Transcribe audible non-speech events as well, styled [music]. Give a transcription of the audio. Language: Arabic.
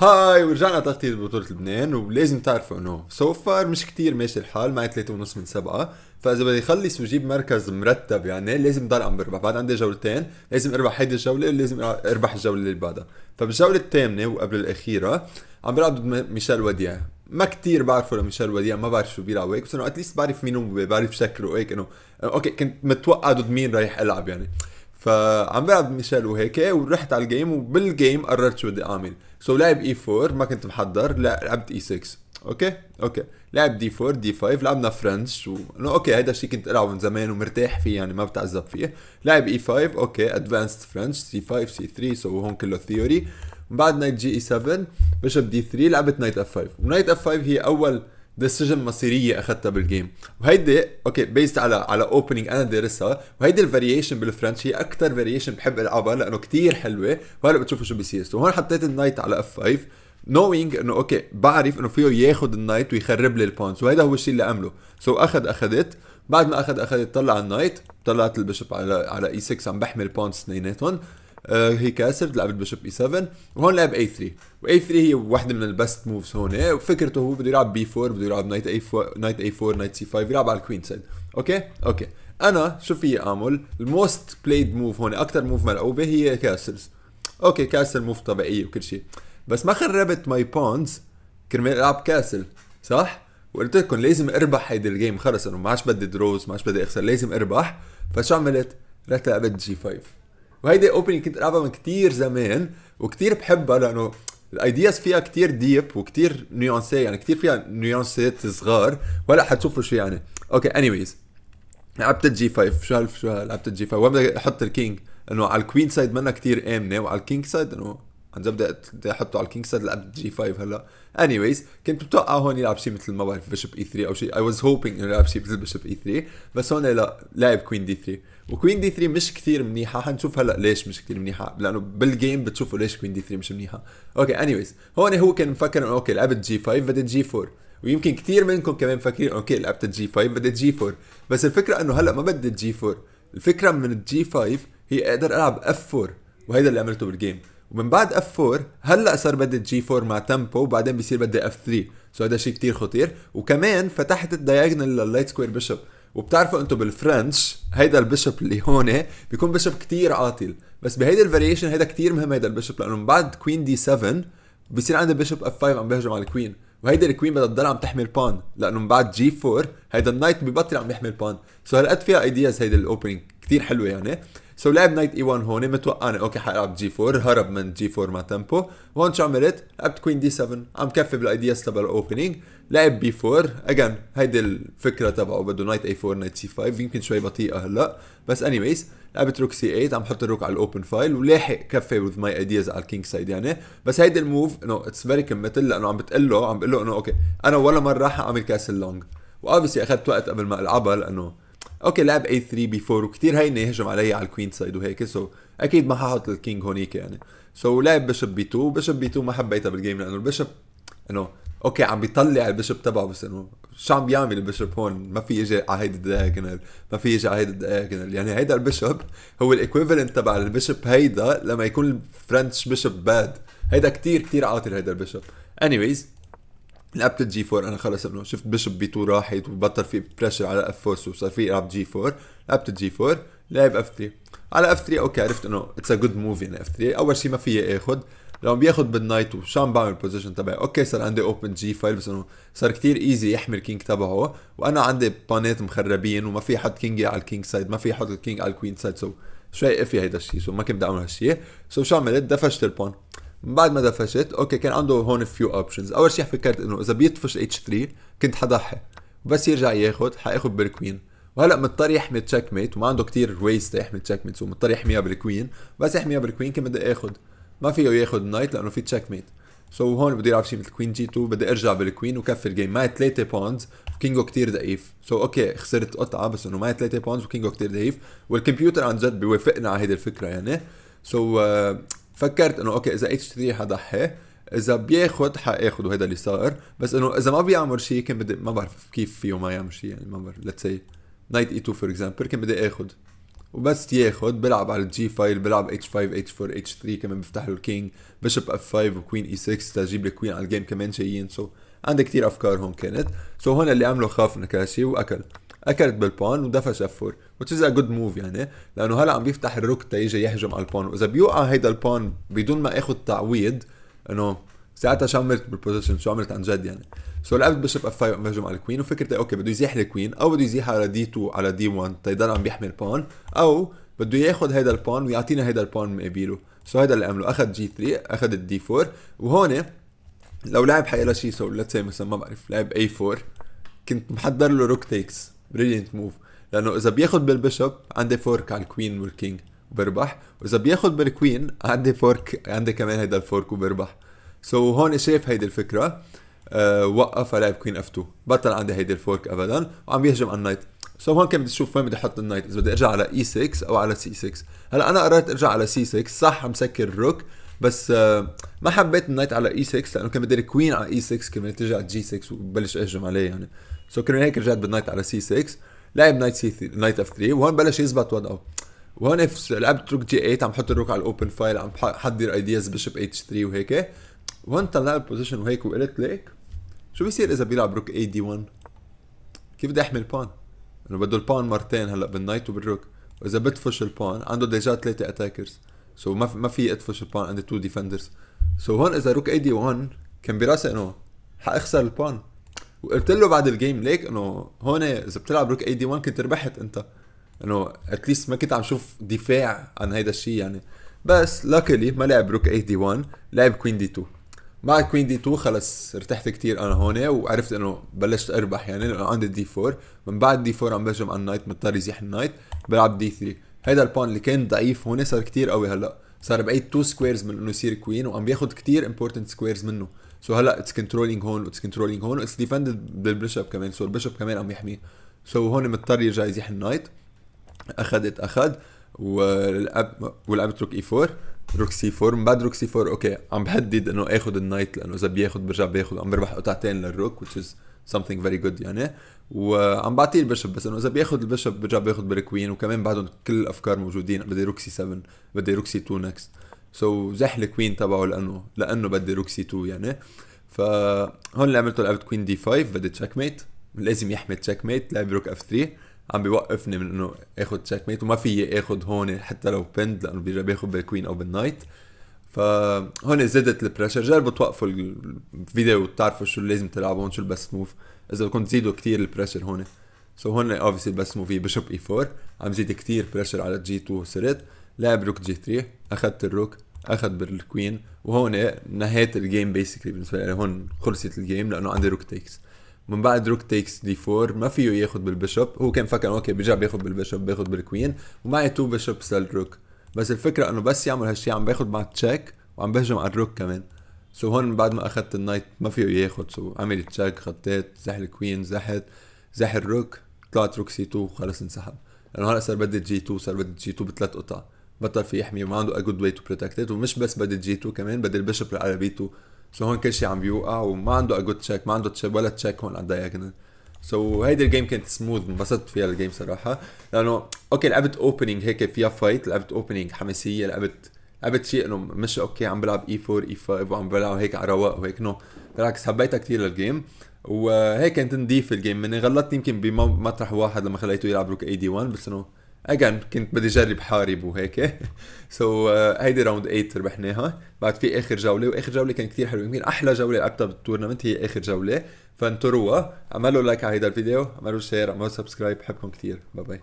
Hi ورجعنا تغطية بطولة لبنان ولازم تعرفوا إنه so far مش كتير ماشي الحال معي ثلاثة ونص من سبعة. فإذا بدي يخلص ويجيب مركز مرتب يعني لازم ضل عم بربح. بعد عندي جولتين لازم أربح هيدي الجولة ولازم أربح الجولة اللي بعدها. فبالجولة الثامنة وقبل الأخيرة عم بلعب ضد ميشيل وديع. ما كتير بعرفه لميشيل وديع ما بعرف شو بيلعب هيك بس إنه at least بعرف مين هو بعرف شكله هيك إنه okay كنت متوقع ضد مين رايح ألعب يعني. فعم بلعب ميشيل وهيك ورحت على ال game وبال game قررت شو بدي أعمل. سو so لعب اي 4 ما كنت محضر لعبت e 6 okay؟ okay. لعب d 4 d 5 لعبنا French و... okay هيدا الشيء كنت ألعبه من زمان ومرتاح فيه يعني ما بتعذب فيه. لعب e 5 okay advanced French c 5 c 3 so هون كله theory بعد knight g e 7 bishop d 3 لعبت knight f 5 و knight f 5 هي أول decision مصيرية أخذتها بال game وهيدي okay based على على opening أنا دارسها وهيدي ال variation بال French هي أكثر variation بحب ألعبها لأنه كتير حلوة وهلا بتشوفوا شو بيصير. وهون حطيت ال knight على f 5 knowing إنه okay بعرف إنه فيه ياخذ ال knight ويخرب لي ال pawns وهذا هو الشيء اللي عمله so أخذ أخذت. بعد ما أخذ أخذت طلع ال knight طلعت ال bishop على على e 6 عم بحمل pawns اثنيناتهم هي كأسر لعبت bishop e 7 وهون لعب a 3 و a 3 هي واحدة من ال best moves هون وفكرته هو بده يلعب b 4 بده يلعب knight a 4 knight a 4 knight c 5 يلعب على ال queen side okay؟ okay. أنا شو في أعمل؟ ال most played move هون أكثر move ملعوبة هي castles okay castle move طبيعيه وكل شيء. بس ما خربت my pawns كرمال ألعب castle صح؟ وقلت لكم لازم أربح هيدي ال game خلص انه ما عادش بدي draws ما عادش بدي أخسر لازم أربح. فشو عملت؟ رحت لعبت جي 5 وهيدي opening كنت ألعبها من كتير زمان وكتير بحبها لأنه ال ideas فيها كتير deep وكتير nuancy يعني كتير فيها nuanceات صغار وهلا حتشوفوا شو يعني. okay anyways لعبت الجي 5 شو هالف شو لعبت الجي 5 وين بدي أحط ال king؟ إنه على ال queen side منا كتير آمنة وعلى ال king side إنه عن جد بدي أحطه على ال king side لعبت g 5 هلأ. anyways كنت متوقع هون يلعب شيء مثل ما بعرف bishop e 3 أو شيء. I was hoping إنه يلعب شيء مثل bishop e 3 بس هون لا لعب queen d 3 و queen d 3 مش كثير منيحة. حنشوف هلأ ليش مش كثير منيحة لأنه بال game بتشوفوا ليش queen d 3 مش منيحة. okay anyways هون هو كان مفكر إنه okay لعبت g 5 بدت g 4 ويمكن كثير منكم كمان مفكرين okay لعبت g 5 بدت g 4 بس الفكرة إنه هلأ ما بدت جي 4 الفكرة من الجي 5 هي أقدر ألعب f 4 وهيدا اللي عملته بال game ومن بعد f 4 هلأ صار بدي g 4 مع tempo وبعدين بصير بدي f 3 so هذا شيء كتير خطير. وكمان فتحت ال diagonal لل light square bishop وبتعرفوا أنتم بال French هيدا ال bishop اللي هون بيكون bishop كتير عاطل. بس بهيدي ال variation هيدا كتير مهم هيدا ال bishop لأنه من بعد queen d 7 بصير عندي bishop f 5 عم بيهجم على ال queen وهيدي ال queen بدها تضل عم تحمل pawn لأنه من بعد g 4 هيدا ال knight ببطل عم يحمل pawn so هالقد فيها ideas هيدي ال opening كثير حلوة يعني so لعب knight e 1 هون متوقع okay حالعب g 4 هرب من g 4 مع tempo هون شو عملت؟ لعبت queen d 7 عم كفي بال ideas تبع ال opening لعب b 4 again هيدي الفكرة تبعه بده knight a 4 knight c 5 يمكن شوي بطيئه هلا بس anyways لعبت rook c 8 عم حط ال rook على ال open file ولاحق كفي with my ideas على ال king side يعني بس هيدي ال move انه it's very committal لأنه عم بتقول له عم بقول له انه okay أنا ولا مرة حاعمل castle لونج وابسي أخذت وقت قبل ما ألعبها لأنه okay لعب a 3 b 4 وكثير هينه يهجم علي على ال queen side وهيك so أكيد ما حاحط ال king هونيك يعني. so لعب bishop b 2 bishop b 2 ما حبيتها بال game لأنه ال bishop انه okay عم بيطلع ال bishop تبعه بس إنه شو عم بيعمل ال bishop هون؟ ما في يجي على هيدي ال diagonal ما في يجي على هيدي ال diagonal يعني هيدا ال bishop هو ال equivalent تبع ال bishop هيدا لما يكون ال French bishop bad هيدا كتير كتير عاطل هيدا ال bishop anyways لعبت ال g 4 أنا خلص انه شفت bishop b 2 راحت وبطل في pressure على f 4 وصار في العب g 4 لعبت ال g 4 لعب f 3 على f 3 okay عرفت إنه it's a good move يعني f 3 أول شيء ما فيي اخذ لو بياخد بال knight وشو عم بعمل ال position تبعي okay صار عندي open g 5 بس إنه صار كتير easy يحمي ال king تبعه. وأنا عندي pawn ات مخربين وما في حد king على ال king side ما في حد ال king على ال queen side so شوي heavy هيدا الشيء so ما كنت بدي أعمل هالشيء so شو عملت؟ دفشت ال pawn من بعد ما دفشت okay كان عنده هون few options أول شيء فكرت إنه إذا بيدفش h 3 كنت حضحي. بس يرجع ياخذ حياخذ بال queen وهلأ مضطر يحمي checkmate وما عنده كتير ways تيحمي checkmate so مضطر يحميها بال queen بس يحميها بال queen كان بدي اخذ ما فيه ياخذ knight لأنه في checkmate so هون بدي يلعب شيء مثل queen g 2 بدي أرجع بال queen وكفي ال game معي ثلاثة pawns king و كتير ضعيف. so okay خسرت قطعة بس إنه معي ثلاثة pawns و king و كتير ضعيف. والكمبيوتر عن جد بيوافقنا على هيدي الفكرة يعني. so, uh, فكرت إنه أوكي إذا اتش 3 حضحي إذا بياخد حاخد وهذا اللي صار بس إنه إذا ما بيعمل شيء كان بدي ما بعرف كيف فيه ما يعمل شيء يعني ما بعرف let's say knight e 2 for example كان بدي آخد. وبس ياخد بيلعب على الجي فايل بيلعب اتش 5 اتش 4 اتش 3 كمان بيفتح له الكينج بيشب اف 5 وكوين اي 6 تجيب الكوين على الجيم كمان جايين. so عندي كتير أفكار هون كانت. so هون اللي عمله خاف نكاشي وأكل. أكلت بال pawn ودفش f 4 which is a good move يعني. لأنه هلا عم بيفتح ال rook تيجي يهجم على ال pawn وإذا بيوقع هيدا ال pawn بدون ما اخذ تعويض إنه ساعتها شو عملت بال position شو عملت عن جد يعني؟ so لعبت bishop f 5 بهجم على ال queen وفكرتي okay بده يزيح ال queen أو بده يزيح على d 2 على d 1 تيضل عم بيحمي ال pawn أو بده ياخذ هيدا ال pawn ويعطينا هيدا ال pawn مقابله so هيدا اللي عمله. أخذ g 3 أخذ ال d 4 وهون لو لعب حيلا شيء so let's مثلا ما بعرف لعب e 4 كنت محضر له rook takes brilliant move لأنه إذا بياخذ بال bishop عندي fork على ال queen وال king وبربح وإذا بياخذ بال queen عندي fork عندي كمان هيدا ال fork وبربح. so هون شاف هيدي الفكرة. أه وقف لعب queen f 2 بطل عندي هيدي ال fork ابدا وعم يهجم على النايت. سو so هون كان بدي أشوف وين بدي أحط ال knight إذا بدي أرجع على اي 6 أو على سي 6 هلأ أنا قررت أرجع على c 6 صح مسكر ال rook بس آه ما حبيت ال knight على e 6 لأنه كان بدي ال queen على e 6 كمان ترجع g 6 وبلش أهجم عليه يعني. so كرمال هيك رجعت بال knight على c 6 لعب knight c 3 knight f 3 وهون بلش يزبط وضعه. وهون لعبت rook g 8 عم حط ال rook على ال open file عم حضر ideas bishop h 3 وهيك. وهون طلع ال position وهيك وقلت ليك شو بيصير إذا بيلعب rook a d 1 كيف بدي احمي ال pawn إنه بده ال pawn مرتين هلأ بال knight وبال rook وإذا بدفش ال pawn عنده déjà ثلاثة attackers so ما ما في ادفش ال pawn عندي two defenders so هون إذا rook a d 1 كان براسي إنه حأخسر ال pawn وقلت له بعد ال game ليك إنه هون إذا بتلعب rook a d 1 كنت ربحت أنت. إنه at least ما كنت عم شوف دفاع عن هيدا الشيء يعني. بس luckily ما لعب rook a d 1 لعب queen d 2 بعد queen d 2 خلص ارتحت كتير أنا هون وعرفت إنه بلشت أربح يعني لأنه عندي d 4 من بعد d 4 عم بهجم على ال knight مضطر يزيح ال knight بلعب d 3 هيدا ال pawn اللي كان ضعيف هون صار كتير قوي هلأ. صار بعيد 2 squares من إنه يصير queen وعم بياخذ كتير important squares منه. so هلأ it's controlling هون و it's controlling هون و it's defended بال bishop كمان. so ال bishop كمان عم يحميه. so هون مضطر يرجع يزيح ال knight. أخذت أخذ ولعب ولعبت rook e 4 rook c 4 من بعد rook c 4 okay عم بهدد إنه اخذ ال knight لأنه إذا بياخذ برجع بياخذ عم بربح قطعتين لل rook which is something very good يعني. وعم بعطيه ال bishop بس إنه إذا بياخذ ال bishop برجع بياخذ بال queen وكمان بعدهم كل الأفكار موجودين. بدي rook c 7 بدي rook c 2 next so زح ال queen تبعه لأنه لأنه بدي rook c 2 يعني فهون اللي عملته لعبت queen d 5 بدي checkmate لازم يحمي checkmate لعب rook f 3 عم بيوقفني من إنه اخذ checkmate وما في اخذ هون حتى لو pinned لأنه بيرجع بياخذ بال queen أو بال knight فهون زدت ال pressure جربوا توقفوا الفيديو وتعرفوا شو لازم تلعبون شو ال best move إذا بدكم تزيدوا كثير ال pressure هون. so هون obviously ال best move bishop e 4 عم زيد كثير pressure على g 2 صرت لعب rook g 3 أخذت ال rook اخذ بال queen وهون نهيت ال game basically بالنسبة لي. هون خلصت ال game لأنه عندي rook takes من بعد rook takes d 4 ما فيه ياخذ بال bishop هو كان فكر okay بيرجع بياخذ بال bishop بياخذ بال queen ومعي two bishops لل rook بس الفكرة إنه بس يعمل هالشيء عم باخذ مع check وعم بهجم على ال rook كمان. so هون بعد ما أخذت ال knight ما فيه ياخذ so عمل check خطيت زح ال queen زحت زح ال rook طلعت rook c 2 خلص انسحب. لأنه هلأ صار بدي جي 2 صار بدي جي 2 بثلاث قطع. بطل في يحمي وما عنده a good way to protect ومش بس بدي جي 2 كمان بدي ال bishop على b 2 so هون كل شيء عم بيوقع وما عنده a good check ما عنده check ولا check هون على الدايجنال. سو so, هيدي الجيم كانت سموث انبسطت فيها الجيم صراحة. لأنه okay لعبت opening هيك فيها fight لعبت opening حماسية لعبت لعبت شيء إنه مش okay عم بلعب e 4 e 5 وعم بلعب هيك على رواق وهيك no بالعكس حبيتها كثير لل game وهيك كانت نضيف ال game مني غلطت يمكن بمطرح واحد لما خليته يلعب rook a d 1 بس إنه again كنت بدي اجرب حارب وهيك. so, [laughs] uh, هيدي round 8 ربحناها. بعد في آخر جولة وآخر جولة كانت كثير حلوة. يمكن أحلى جولة لعبتها بال tournament هي آخر جولة. فانطروها اعملوا like على هيدا الفيديو اعملوا share اعملوا subscribe بحبكم كثير bye bye